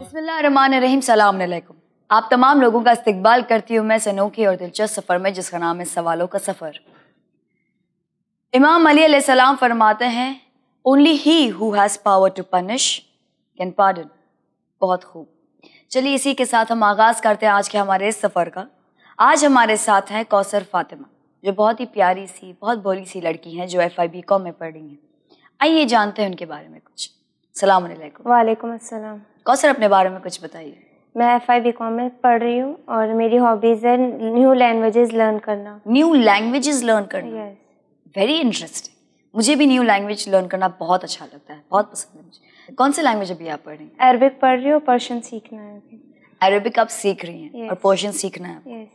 बिस्मिल्लाहिर्रहमानिर्रहीम सलाम अलैकुम आप तमाम लोगों का इस्तकबाल करती हूँ मैं सनोखी और दिलचस्प सफ़र में जिसका नाम है सवालों का सफ़र इमाम अली अलैहिस्सलाम फरमाते हैं only he who has power to punish can pardon बहुत खूब। चलिए इसी के साथ हम आगाज़ करते हैं आज के हमारे इस सफ़र का। आज हमारे साथ हैं कौसर फातिमा जो बहुत ही प्यारी सी बहुत भोली सी लड़की हैं जो एफ़ आई बी कॉम में पढ़ रही हैं। आइए जानते हैं उनके बारे में कुछ। सलाम वालेकुम अस्सलाम। कौसर अपने बारे में कुछ बताइए। मैं एफ़ आई बी कॉम में पढ़ रही हूँ और मेरी हॉबीज़ है न्यू लैंग्वेजेस लर्न करना। न्यू लैंग्वेजेस लर्न करना। यस वेरी इंटरेस्टिंग मुझे भी न्यू लैंग्वेज लर्न करना बहुत अच्छा लगता है बहुत पसंद है मुझे। कौन सी लैंग्वेज अभी आप पढ़ रही हैं? अरबिक पढ़ रही हूँ पर्शियन सीखना है अरेबिक आप सीख रही हैं Yes. और पर्शियन सीखना है। यस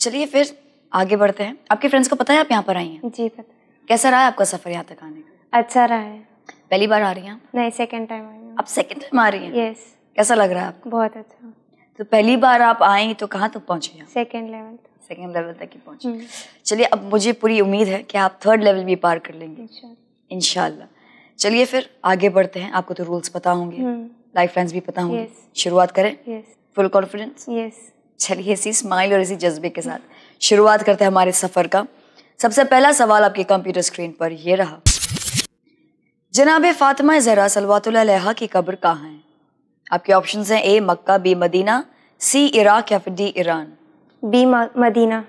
चलिए फिर आगे बढ़ते हैं। आपके फ्रेंड्स को पता है आप यहाँ पर आई हैं? जी पता कैसा रहा है आपका सफ़र यहाँ तक आने का? अच्छा रहा है। पहली बार आ रही हैं नहीं सेकंड टाइम आई हूँ। आप सेकेंड टाइम आ रही हैं? यस कैसा लग रहा है आपको? बहुत अच्छा। तो पहली बार आप आई तो कहाँ तक पहुँचे हैं सेकंड लेवल सेकेंड लेवल तक ही पहुँचे। हम्म। चलिए अब मुझे पूरी उम्मीद है कि आप थर्ड लेवल भी पार कर लेंगे। इंशाल्लाह। इनशाला चलिए फिर आगे बढ़ते हैं। आपको तो रूल्स पता होंगे। हम्म। लाइफ लाइन्स भी पता होंगे। Yes. शुरुआत करें। फुल कॉन्फिडेंस यस चलिए इसी स्माइल और इसी जज्बे के साथ। शुरुआत करते हैं हमारे सफ़र का। सबसे पहला सवाल आपके कंप्यूटर स्क्रीन पर यह रहा। जनाब फातिमा जहरा सलवातुल्लाह की कब्र कहाँ है? आपके ऑप्शंस हैं A Mecca B Medina C Iraq या फिर D Iran? B Medina.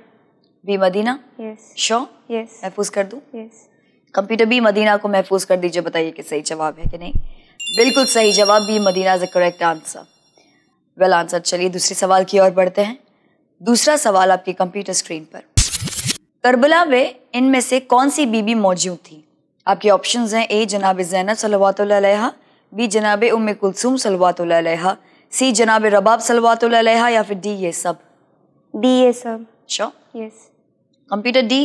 B Medina? Yes sure yes महफूज कर दूँ? यस कंप्यूटर बी मदीना को महफूज कर दीजिए बताइए कि सही जवाब है कि नहीं। बिल्कुल सही जवाब B Medina is a correct answer well answer चलिए दूसरे सवाल की ओर बढ़ते हैं। दूसरा सवाल आपकी कंप्यूटर स्क्रीन पर। करबला में इनमें से कौन सी बीबी मौजूद थी? आपके ऑप्शंस हैं ए जनाब जैनब सलवातुल्लाह बी जनाब उम कुलसूम सलवातुल्लाह सी जनाब रबाब सलवातुल्लाह या फिर डी ये सब? डी ये सब। शो यस कंप्यूटर डी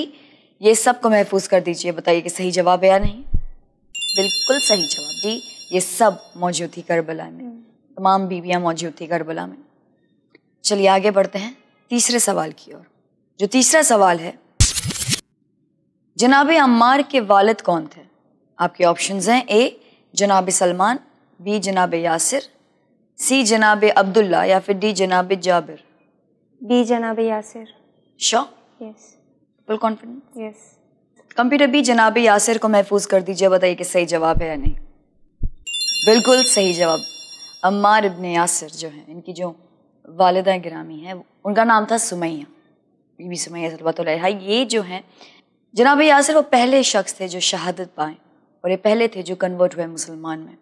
ये सबको महफूज कर दीजिए। बताइए कि सही जवाब है या नहीं? बिल्कुल सही जवाब। डी ये सब मौजूद थी करबला में। तमाम बीवियाँ मौजूद थी करबला में। चलिए आगे बढ़ते हैं तीसरे सवाल की ओर। जो तीसरा सवाल है जनाब अम्मार के वालिद कौन थे? आपके ऑप्शंस हैं ए जनाब सलमान बी जनाब यासिर सी जनाब अब्दुल्ला या फिर डी जनाब जाबिर। बी जनाब Yasir. Sure yes full confidence yes computer भी जनाब यासिर को महफूज कर दीजिए बताइए कि सही जवाब है या नहीं। बिल्कुल सही जवाब। अम्मार इब्न यासिर जो हैं इनकी जो वालिदा गिरामी हैं उनका नाम था सुमैया। बीबी सुमैया ये जो हैं जनाब यासिर वो पहले शख्स थे जो शहादत पाए और ये पहले थे जो कन्वर्ट हुए मुसलमान में।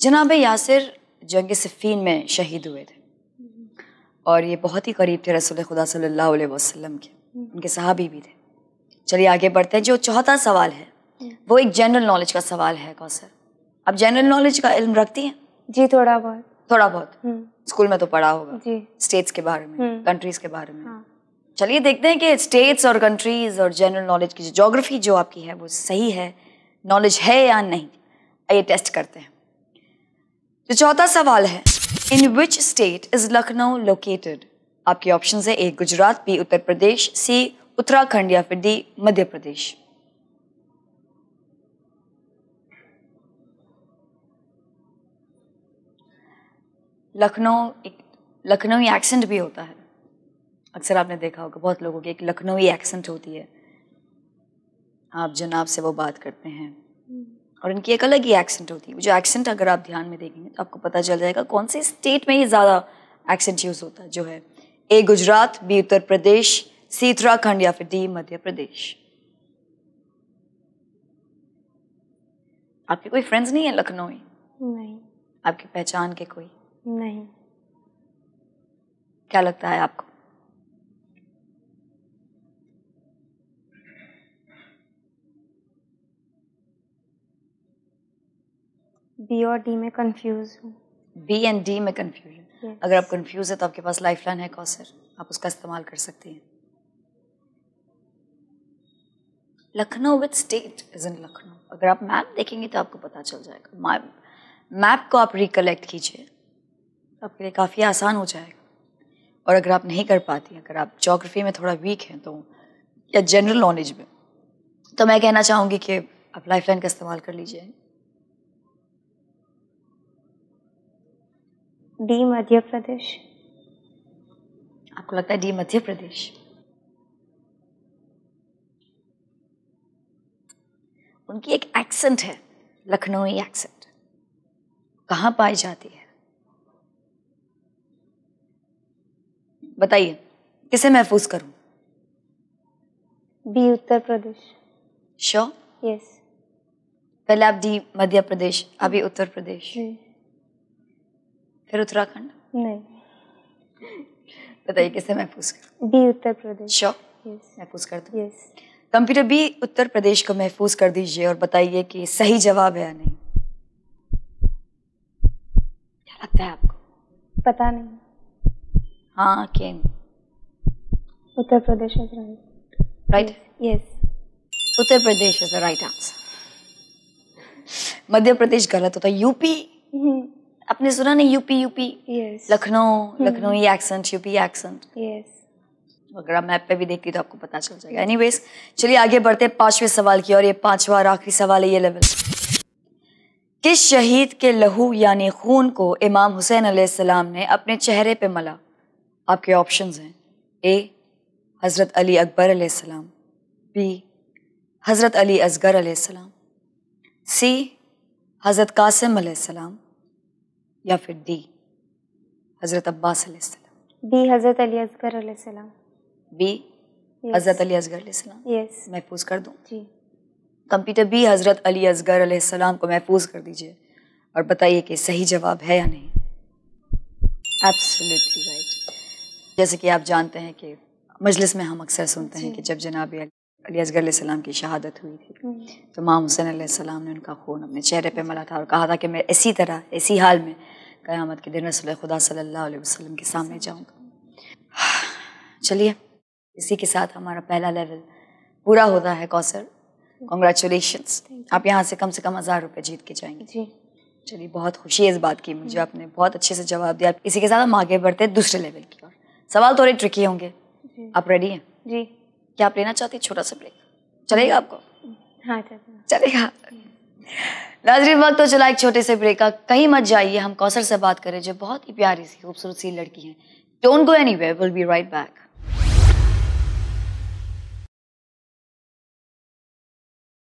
जनाब यासिर जंग सिफ़ीन में शहीद हुए थे। और ये बहुत ही करीब थे रसूल खुदा सल्लल्लाहु अलैहि वसल्लम के। उनके सहाबी भी थे। चलिए आगे बढ़ते हैं। जो चौथा सवाल है वो एक जनरल नॉलेज का सवाल है कौसर आप जनरल नॉलेज का इल्म रखती हैं? जी थोड़ा बहुत। थोड़ा बहुत? हम्म। स्कूल में तो पढ़ा होगा। जी। स्टेट्स के बारे में हम्म। कंट्रीज़ के बारे में। हाँ। चलिए देखते हैं कि स्टेट्स और कंट्रीज़ और जनरल नॉलेज की जो जोग्राफी जो आपकी है वो सही है नॉलेज है या नहीं? आइए टेस्ट करते हैं। जो चौथा सवाल है in which state is Lucknow located आपके ऑप्शन है A Gujarat B Uttar Pradesh C Uttarakhand या फिर डी मध्य प्रदेश? लखनऊ, एक लखनऊ एक्सेंट भी होता है। अक्सर आपने देखा होगा, बहुत लोगों की एक लखनऊ एक्सेंट होती है। आप जनाब से वो बात करते हैं। और इनकी एक अलग ही एक्सेंट होती है। जो एक्सेंट अगर आप ध्यान में देखेंगे तो आपको पता चल जाएगा कौन से स्टेट में ये ज़्यादा एक्सेंट यूज़ होता है, जो है। A Gujarat, B Uttar Pradesh C Uttarakhand या फिर डी मध्य प्रदेश आपके कोई फ्रेंड्स नहीं है लखनऊ में नहीं आपकी पहचान के कोई नहीं क्या लगता है आपको बी और डी में कंफ्यूज हूँ बी एंड डी में कंफ्यूजन Yes. अगर आप कंफ्यूज है तो आपके पास लाइफ लाइन है कौसर आप उसका इस्तेमाल कर सकती हैं Lucknow which state is in Lucknow. अगर आप मैप देखेंगे तो आपको पता चल जाएगा। मैप मैप को आप रिकलेक्ट कीजिए। आपके लिए काफ़ी आसान हो जाएगा। और अगर आप नहीं कर पाती अगर आप जोग्राफी में थोड़ा वीक हैं तो या जनरल नॉलेज में तो मैं कहना चाहूँगी कि आप लाइफलाइन का इस्तेमाल कर लीजिए। डी मध्य प्रदेश। आपको लगता है डी मध्य प्रदेश? उनकी एक एक्सेंट है लखनऊ एक्सेंट कहाँ पाई जाती है? बताइए किसे महफूज करूँ? B Uttar Pradesh. Sure yes पहले आप डी मध्य प्रदेश अभी उत्तर प्रदेश। फिर उत्तराखंड? नहीं। बताइए किसे महफूज करूँ? B Uttar Pradesh. Sure yes महफूज कर दूँ। Yes computer B Uttar Pradesh को महफूज कर दीजिए और बताइए कि सही जवाब है या नहीं। क्या लगता है आपको? पता नहीं। हाँ can Uttar Pradesh is right right yes Uttar Pradesh is the right answer Madhya Pradesh गलत होता है। यूपी आपने सुना नहीं UP UP yes Lucknow Lucknow accent UP accent yes आप मैप पे भी देखती तो आपको पता चल जाएगा। एनीवेज चलिए आगे बढ़ते हैं पाँचवें सवाल की और ये पांचवा और आखिरी सवाल है, ये लेवल किस शहीद के लहू यानी खून को इमाम हुसैन अलैहिस्सलाम ने अपने चेहरे पे मला? आपके ऑप्शंस हैं। ए हज़रत अली अकबर अलैहिस्सलाम बी हज़रत अली असगर अलैहिस्सलाम सी हज़रत कासिम अलैहिस्सलाम या फिर डी हज़रत अब्बास अलैहिस्सलाम बी हज़रत अली असगर अलैहिस्सलाम बी हज़रत अली असगर यस महफूज कर दूँ? जी। कंप्यूटर बी हज़रत अली असगर अलैहिस्सलाम को महफूज कर दीजिए और बताइए कि सही जवाब है या नहीं। एब्सोल्युटली राइट जैसे कि आप जानते हैं कि मजलिस में हम अक्सर सुनते हैं कि जब जनाब अली असगर अलैहिस्सलाम की शहादत हुई थी तो माम हुसैन अलैहिस्सलाम ने उनका खून अपने चेहरे पे मला था और कहा था कि मैं इसी तरह इसी हाल में क़यामत के दिन रसूल खुदा सल्लल्लाहु अलैहि वसल्लम के सामने जाऊँगा। चलिए इसी के साथ हमारा पहला लेवल पूरा होता है कौसर। कॉन्ग्रेचुलेशंस आप यहाँ से कम से कम हज़ार रुपये जीत के जाएँगे। जी। चलिए बहुत खुशी है इस बात की मुझे। आपने बहुत अच्छे से जवाब दिया। इसी के साथ हम आगे बढ़ते हैं दूसरे लेवल की ओर। सवाल थोड़े ट्रिकी होंगे। आप रेडी हैं? जी। क्या आप लेना चाहती हैं? छोटा सा ब्रेक चलेगा आपको? हाँ चलेगा। नाजरीन वक्त तो चला एक छोटे से ब्रेक का। कहीं मत जाइए हम कौसर से बात करें जो बहुत ही प्यारी सी खूबसूरत सी लड़की हैं। Don't go anyway will be right back